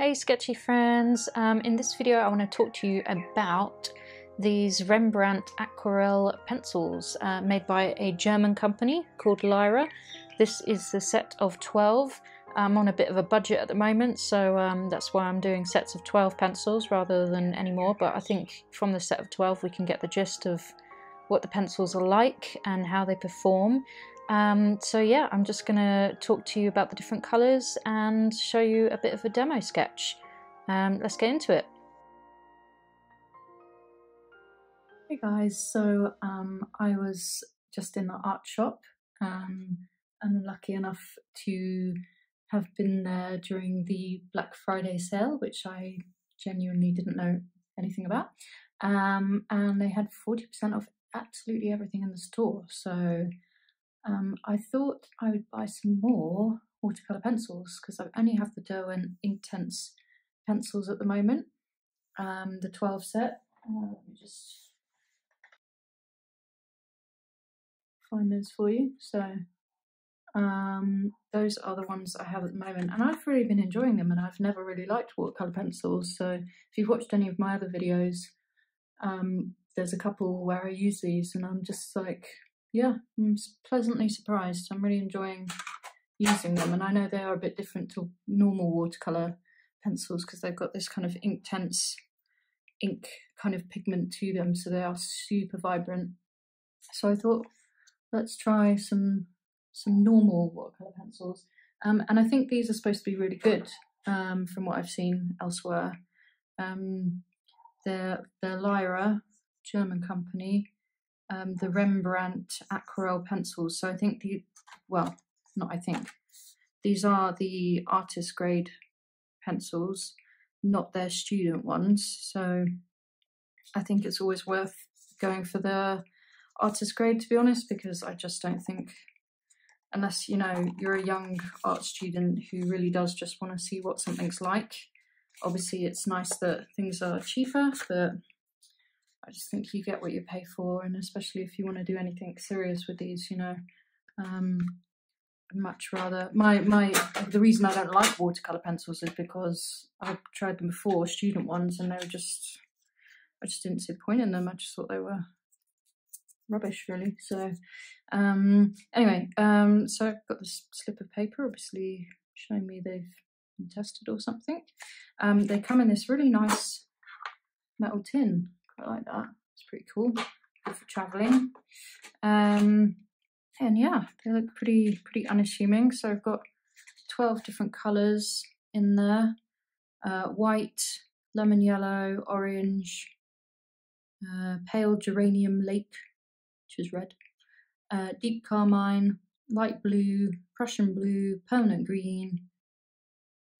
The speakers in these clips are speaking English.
Hey sketchy friends, um, in this video I want to talk to you about these Rembrandt aquarelle pencils uh, made by a German company called Lyra. This is the set of 12. I'm on a bit of a budget at the moment so um, that's why I'm doing sets of 12 pencils rather than any more but I think from the set of 12 we can get the gist of what the pencils are like and how they perform um, so yeah, I'm just going to talk to you about the different colours and show you a bit of a demo sketch. Um, let's get into it. Hey guys, so um, I was just in the art shop um, and lucky enough to have been there during the Black Friday sale, which I genuinely didn't know anything about. Um, and they had 40% off absolutely everything in the store. So um, I thought I would buy some more watercolour pencils because I only have the Derwent Intense pencils at the moment, um, the 12 set. Uh, let me just find those for you. So um, those are the ones I have at the moment, and I've really been enjoying them. And I've never really liked watercolor pencils. So if you've watched any of my other videos, um, there's a couple where I use these, and I'm just like yeah, I'm pleasantly surprised. I'm really enjoying using them, and I know they are a bit different to normal watercolor pencils because they've got this kind of Inktense ink kind of pigment to them, so they are super vibrant. So I thought, let's try some some normal watercolor pencils, um, and I think these are supposed to be really good um, from what I've seen elsewhere. Um, they're they're Lyra, German company um, the Rembrandt aquarelle pencils. So I think the, well, not I think, these are the artist grade pencils, not their student ones. So I think it's always worth going for the artist grade to be honest, because I just don't think, unless you know you're a young art student who really does just want to see what something's like. Obviously, it's nice that things are cheaper, but I just think you get what you pay for, and especially if you want to do anything serious with these, you know, um, much rather my my the reason I don't like watercolor pencils is because I've tried them before, student ones, and they were just I just didn't see the point in them. I just thought they were rubbish, really. So um, anyway, um, so I've got this slip of paper, obviously showing me they've been tested or something. Um, they come in this really nice metal tin quite like that. It's pretty cool. For travelling. Um, and yeah, they look pretty pretty unassuming. So I've got 12 different colours in there. Uh, white, lemon yellow, orange, uh, pale geranium lake, which is red, uh, deep carmine, light blue, Prussian blue, permanent green,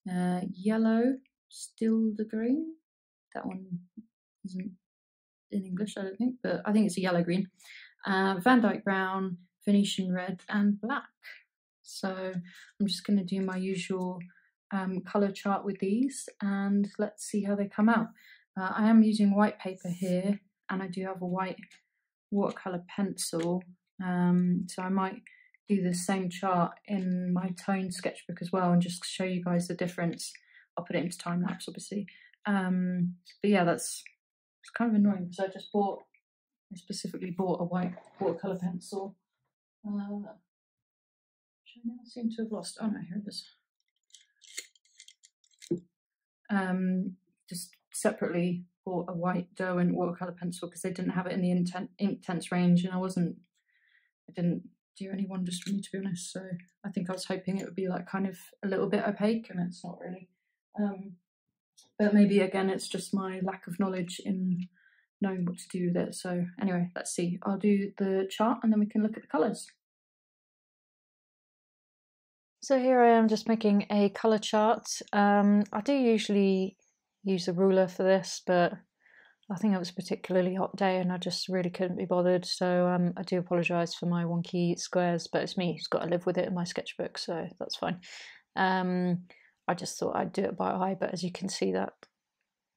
uh, yellow, stil de grain. That one isn't in English, I don't think, but I think it's a yellow green. Uh, Van Dyke brown, Venetian red, and black. So I'm just going to do my usual um, colour chart with these and let's see how they come out. Uh, I am using white paper here and I do have a white watercolour pencil um, so I might do the same chart in my tone sketchbook as well and just show you guys the difference. I'll put it into time lapse obviously. Um, but yeah, that's it's kind of annoying because I just bought, I specifically bought a white watercolour pencil. Uh, which I now seem to have lost. Oh no, here it is. Um, just separately bought a white Derwent watercolour pencil because they didn't have it in the intent, Inktense range and I wasn't, I didn't do any wonders for me to be honest. So I think I was hoping it would be like kind of a little bit opaque and it's not really. Um, but maybe again it's just my lack of knowledge in knowing what to do with it. So anyway, let's see. I'll do the chart and then we can look at the colours. So here I am just making a colour chart. Um, I do usually use a ruler for this, but I think it was a particularly hot day and I just really couldn't be bothered. So um, I do apologise for my wonky squares, but it's me who's got to live with it in my sketchbook, so that's fine. Um, I just thought I'd do it by eye, but as you can see, that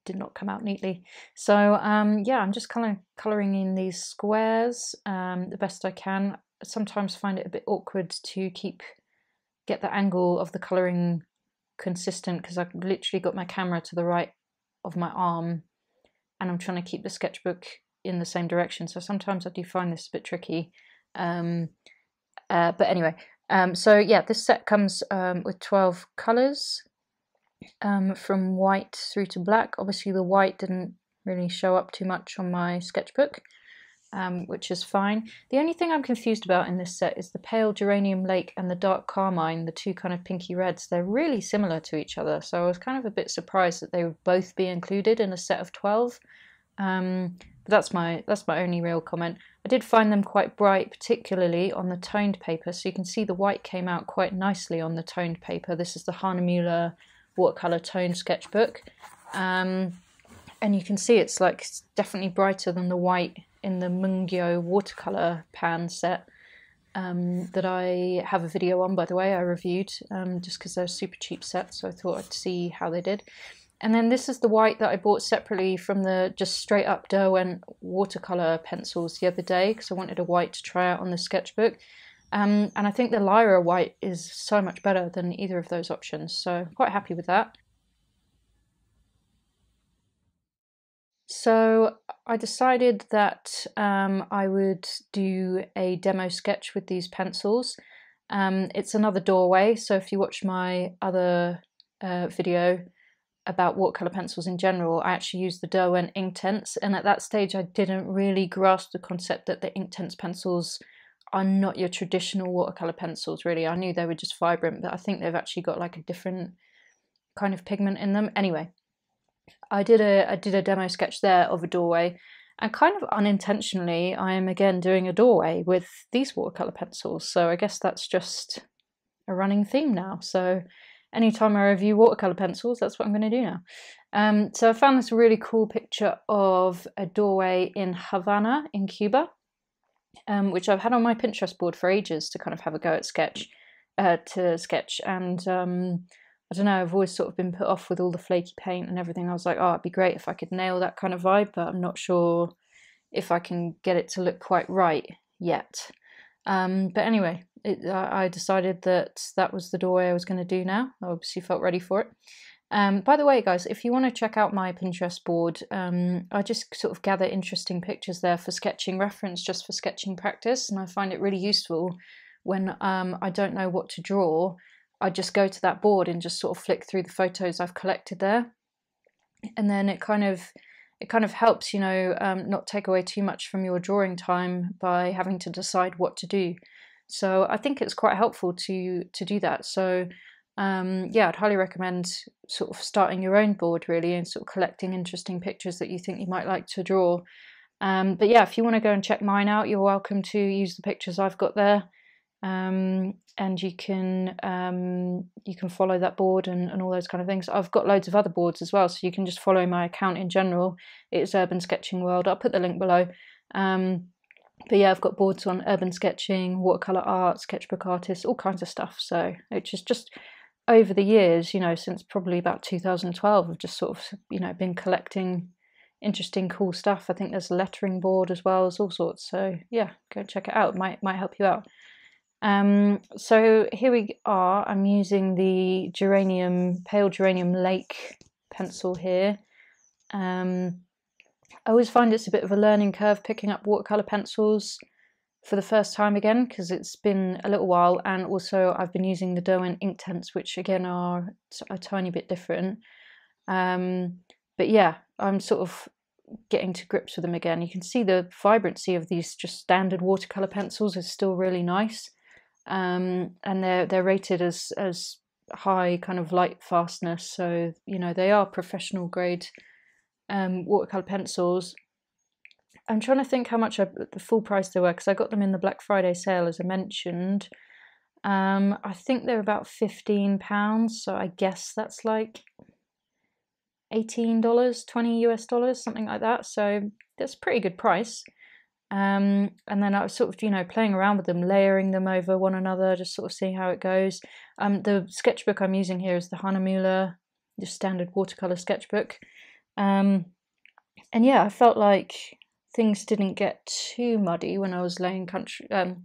did not come out neatly. So um, yeah, I'm just kind of colouring in these squares um, the best I can. I sometimes find it a bit awkward to keep get the angle of the colouring consistent because I've literally got my camera to the right of my arm and I'm trying to keep the sketchbook in the same direction. So sometimes I do find this a bit tricky. Um, uh, but anyway, um, so yeah, this set comes um, with 12 colours um, from white through to black. Obviously the white didn't really show up too much on my sketchbook um, which is fine. The only thing I'm confused about in this set is the pale geranium lake and the dark carmine, the two kind of pinky reds. They're really similar to each other, so I was kind of a bit surprised that they would both be included in a set of 12. Um, but that's my that's my only real comment. I did find them quite bright, particularly on the toned paper. So you can see the white came out quite nicely on the toned paper. This is the Hahnemühle watercolor toned sketchbook. Um, and you can see it's like definitely brighter than the white in the Mungyo watercolor pan set um, that I have a video on, by the way, I reviewed um, just because they're super cheap sets, so I thought I'd see how they did. And then this is the white that I bought separately from the just straight up Derwent watercolor pencils the other day because I wanted a white to try out on the sketchbook. Um, and I think the Lyra white is so much better than either of those options, so I'm quite happy with that. So I decided that um, I would do a demo sketch with these pencils. Um, it's another doorway, so if you watch my other uh, video about watercolour pencils in general, I actually used the Derwent Inktense, and at that stage I didn't really grasp the concept that the Inktense pencils are not your traditional watercolour pencils, really. I knew they were just vibrant, but I think they've actually got like a different kind of pigment in them. Anyway, I did a I did a demo sketch there of a doorway, and kind of unintentionally, I am again doing a doorway with these watercolor pencils. So I guess that's just a running theme now. So anytime I review watercolor pencils, that's what I'm going to do now. Um, so I found this really cool picture of a doorway in Havana in Cuba, um, which I've had on my Pinterest board for ages to kind of have a go at sketch, uh, to sketch, and um, I don't know, I've always sort of been put off with all the flaky paint and everything. I was like, oh, it'd be great if I could nail that kind of vibe, but I'm not sure if I can get it to look quite right yet. Um, but anyway, it, I decided that that was the doorway I was going to do now. I obviously felt ready for it. Um, by the way, guys, if you want to check out my Pinterest board, um, I just sort of gather interesting pictures there for sketching reference, just for sketching practice, and I find it really useful when um, I don't know what to draw I just go to that board and just sort of flick through the photos I've collected there, and then it kind of it kind of helps, you know, um, not take away too much from your drawing time by having to decide what to do. So I think it's quite helpful to to do that. So um, yeah, I'd highly recommend sort of starting your own board really and sort of collecting interesting pictures that you think you might like to draw. Um, but yeah, if you want to go and check mine out, you're welcome to use the pictures I've got there um, and you can um, you can follow that board and, and all those kind of things. I've got loads of other boards as well, so you can just follow my account in general. It's Urban Sketching World. I'll put the link below. Um, but yeah, I've got boards on urban sketching, watercolor art, sketchbook artists, all kinds of stuff. So it's just just over the years, you know, since probably about 2012, I've just sort of you know been collecting interesting, cool stuff. I think there's a lettering board as well as all sorts. So yeah, go check it out. Might might help you out. Um, so here we are. I'm using the geranium, pale geranium lake pencil here. Um, I always find it's a bit of a learning curve picking up watercolor pencils for the first time again because it's been a little while and also I've been using the Derwent Inktense which again are a tiny bit different um, but yeah I'm sort of getting to grips with them again you can see the vibrancy of these just standard watercolor pencils is still really nice um, and they're they're rated as as high kind of light fastness. So you know they are professional grade um, watercolor pencils. I'm trying to think how much I, the full price they were because I got them in the Black Friday sale as I mentioned. Um, I think they're about fifteen pounds, so I guess that's like eighteen dollars, twenty US dollars, something like that. So that's a pretty good price. Um, and then I was sort of, you know, playing around with them, layering them over one another, just sort of seeing how it goes. Um, the sketchbook I'm using here is the Hahnemühle, just standard watercolor sketchbook. Um, and yeah, I felt like things didn't get too muddy when I was laying country, um,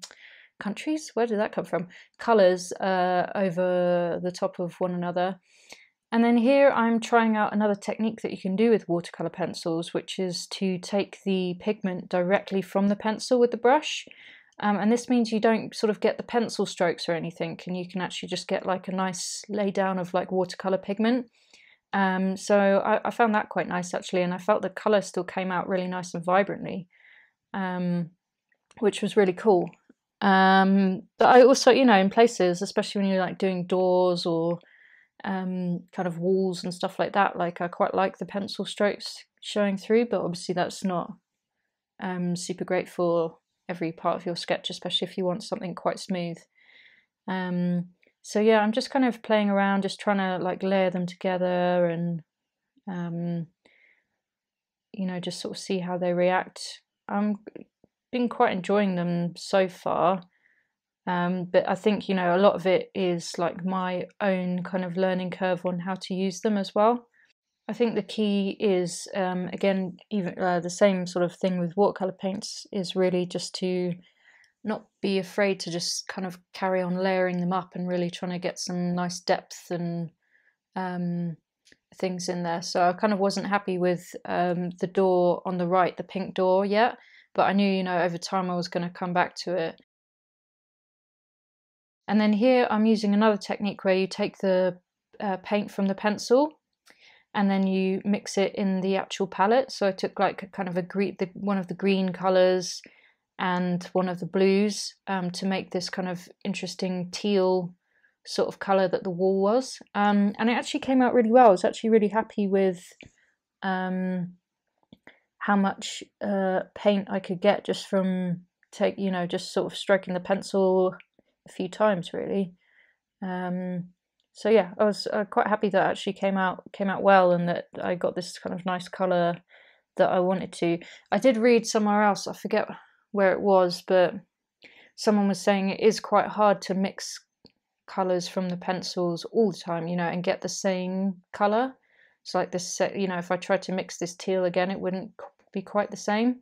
countries. Where did that come from? Colors uh, over the top of one another. And then here I'm trying out another technique that you can do with watercolor pencils, which is to take the pigment directly from the pencil with the brush. Um, and this means you don't sort of get the pencil strokes or anything, and you can actually just get like a nice lay down of like watercolor pigment. Um, so I, I, found that quite nice actually, and I felt the color still came out really nice and vibrantly, um, which was really cool. Um, but I also, you know, in places, especially when you're like doing doors or um, kind of walls and stuff like that, like I quite like the pencil strokes showing through, but obviously that's not um, super great for every part of your sketch, especially if you want something quite smooth. Um, so yeah, I'm just kind of playing around, just trying to like layer them together and um, you know just sort of see how they react. I'm been quite enjoying them so far. Um, but I think you know a lot of it is like my own kind of learning curve on how to use them as well. I think the key is um, again even uh, the same sort of thing with watercolor paints is really just to not be afraid to just kind of carry on layering them up and really trying to get some nice depth and um, things in there. So I kind of wasn't happy with um, the door on the right, the pink door yet, but I knew you know over time I was going to come back to it. And then here I'm using another technique where you take the uh, paint from the pencil and then you mix it in the actual palette. So I took like a kind of a green, the, one of the green colors and one of the blues um, to make this kind of interesting teal sort of color that the wall was. Um, and it actually came out really well. I was actually really happy with um, how much uh, paint I could get just from take, you know, just sort of stroking the pencil a few times really. Um, so yeah, I was uh, quite happy that actually came out came out well, and that I got this kind of nice color that I wanted to. I did read somewhere else, I forget where it was, but someone was saying it is quite hard to mix colors from the pencils all the time, you know, and get the same color. It's like this, set, you know, if I tried to mix this teal again, it wouldn't be quite the same.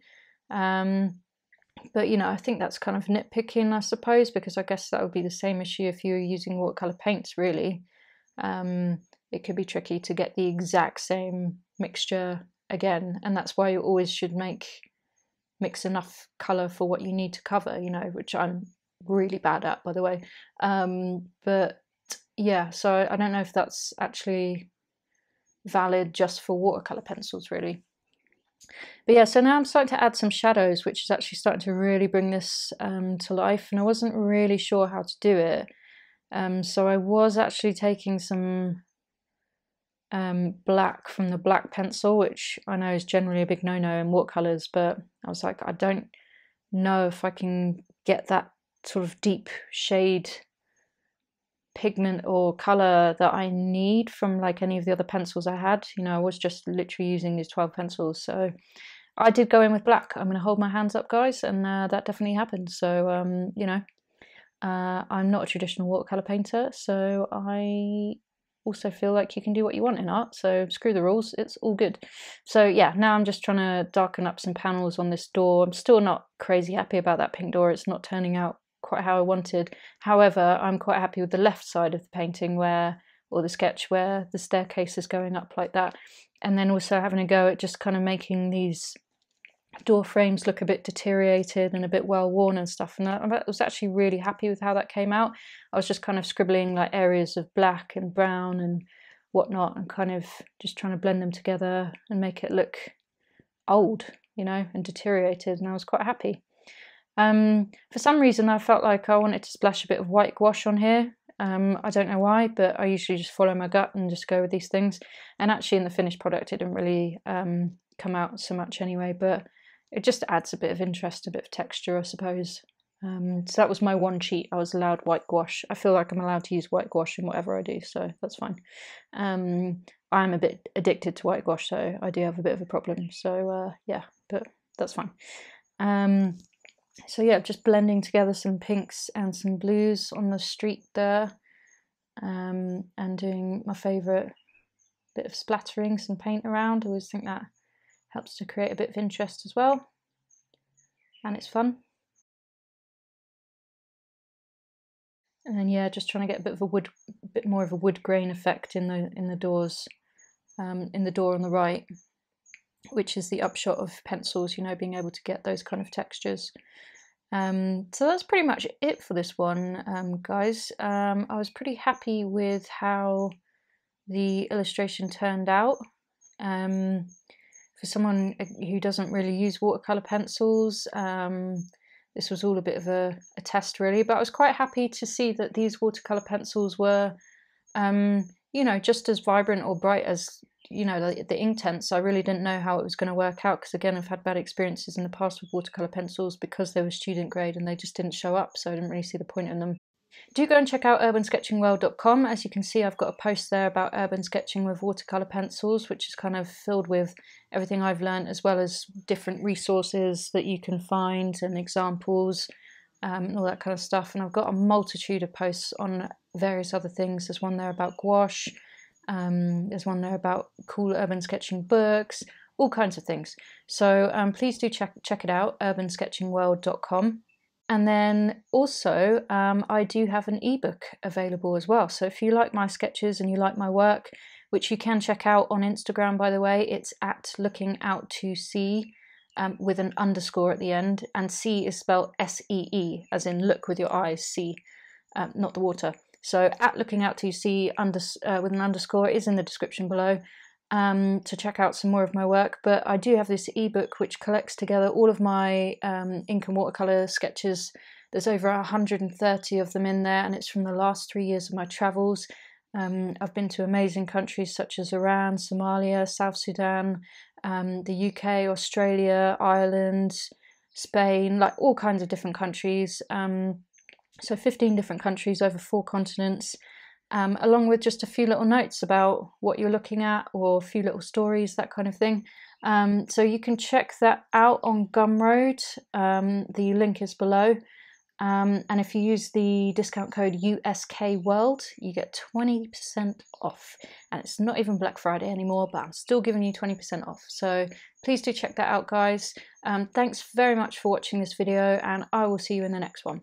Um, but you know, I think that's kind of nitpicking, I suppose, because I guess that would be the same issue if you were using watercolor paints. Really, um, it could be tricky to get the exact same mixture again, and that's why you always should make mix enough color for what you need to cover. You know, which I'm really bad at, by the way. Um, but yeah, so I don't know if that's actually valid just for watercolor pencils, really. But yeah, so now I'm starting to add some shadows, which is actually starting to really bring this um, to life. And I wasn't really sure how to do it. Um, so I was actually taking some um, black from the black pencil, which I know is generally a big no-no in watercolors, but I was like, I don't know if I can get that sort of deep shade pigment or color that I need from like any of the other pencils I had. You know, I was just literally using these 12 pencils. So I did go in with black. I'm going to hold my hands up, guys, and uh, that definitely happened. So, um, you know, uh, I'm not a traditional watercolor painter, so I also feel like you can do what you want in art. So screw the rules, it's all good. So yeah, now I'm just trying to darken up some panels on this door. I'm still not crazy happy about that pink door. It's not turning out quite how I wanted. However, I'm quite happy with the left side of the painting where, or the sketch where the staircase is going up like that. And then also having a go at just kind of making these door frames look a bit deteriorated and a bit well worn and stuff. And I was actually really happy with how that came out. I was just kind of scribbling like areas of black and brown and whatnot and kind of just trying to blend them together and make it look old, you know, and deteriorated. And I was quite happy. Um, for some reason, I felt like I wanted to splash a bit of white gouache on here. Um, I don't know why, but I usually just follow my gut and just go with these things. And actually, in the finished product, it didn't really um, come out so much anyway, but it just adds a bit of interest, a bit of texture, I suppose. Um, so that was my one cheat. I was allowed white gouache. I feel like I'm allowed to use white gouache in whatever I do, so that's fine. Um, I'm a bit addicted to white gouache, so I do have a bit of a problem. So uh, yeah, but that's fine. Um, so yeah, just blending together some pinks and some blues on the street there, um, and doing my favourite bit of splattering some paint around. I always think that helps to create a bit of interest as well, and it's fun. And then yeah, just trying to get a bit of a wood, a bit more of a wood grain effect in the in the doors, um, in the door on the right, which is the upshot of pencils. You know, being able to get those kind of textures. Um, so that's pretty much it for this one, um, guys. Um, I was pretty happy with how the illustration turned out. Um, for someone uh, who doesn't really use watercolor pencils, um, this was all a bit of a, a, test, really. But I was quite happy to see that these watercolor pencils were, um, you know, just as vibrant or bright as you know the, the Inktense i really didn't know how it was going to work out because again i've had bad experiences in the past with watercolor pencils because they were student grade and they just didn't show up so i didn't really see the point in them do go and check out urbansketchingworld.com as you can see i've got a post there about urban sketching with watercolor pencils which is kind of filled with everything i've learned as well as different resources that you can find and examples um, and all that kind of stuff and i've got a multitude of posts on various other things there's one there about gouache um, there's one there about cool urban sketching books, all kinds of things. So um, please do check check it out, urbansketchingworld.com. And then also, um, I do have an ebook available as well. So if you like my sketches and you like my work, which you can check out on Instagram, by the way, it's at looking out to see um, with an underscore at the end, and sea is spelled S E E, as in look with your eyes, see, uh, not the water. So at looking out to see under, uh, with an underscore is in the description below um, to check out some more of my work. But I do have this ebook which collects together all of my um, ink and watercolor sketches. There's over 130 of them in there, and it's from the last three years of my travels. Um, I've been to amazing countries such as Iran, Somalia, South Sudan, um, the UK, Australia, Ireland, Spain, like all kinds of different countries. Um, so 15 different countries over four continents, um, along with just a few little notes about what you're looking at or a few little stories, that kind of thing. Um, so you can check that out on Gumroad. Um, the link is below. Um, and if you use the discount code USK World, you get 20% off. And it's not even Black Friday anymore, but I'm still giving you 20% off. So please do check that out, guys. Um, thanks very much for watching this video, and I will see you in the next one.